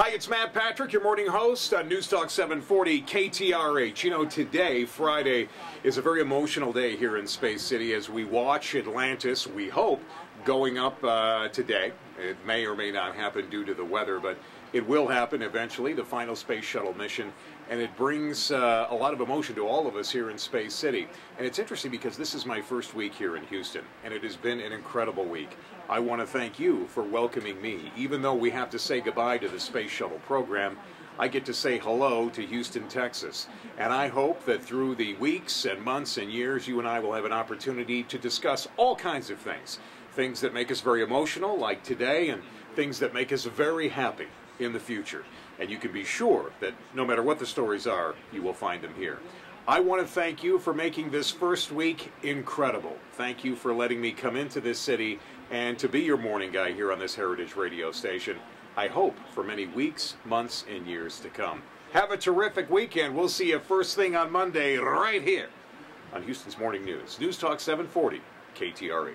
Hi, it's Matt Patrick, your morning host on News Talk 740 KTRH. You know, today, Friday, is a very emotional day here in Space City as we watch Atlantis, we hope, going up uh, today. It may or may not happen due to the weather, but it will happen eventually, the final space shuttle mission, and it brings uh, a lot of emotion to all of us here in Space City. And it's interesting because this is my first week here in Houston, and it has been an incredible week. I want to thank you for welcoming me. Even though we have to say goodbye to the Space Shuttle program, I get to say hello to Houston, Texas. And I hope that through the weeks and months and years, you and I will have an opportunity to discuss all kinds of things. Things that make us very emotional, like today, and things that make us very happy in the future. And you can be sure that no matter what the stories are, you will find them here. I want to thank you for making this first week incredible. Thank you for letting me come into this city and to be your morning guy here on this Heritage radio station. I hope for many weeks, months, and years to come. Have a terrific weekend. We'll see you first thing on Monday right here on Houston's Morning News. News Talk 740, KTRH.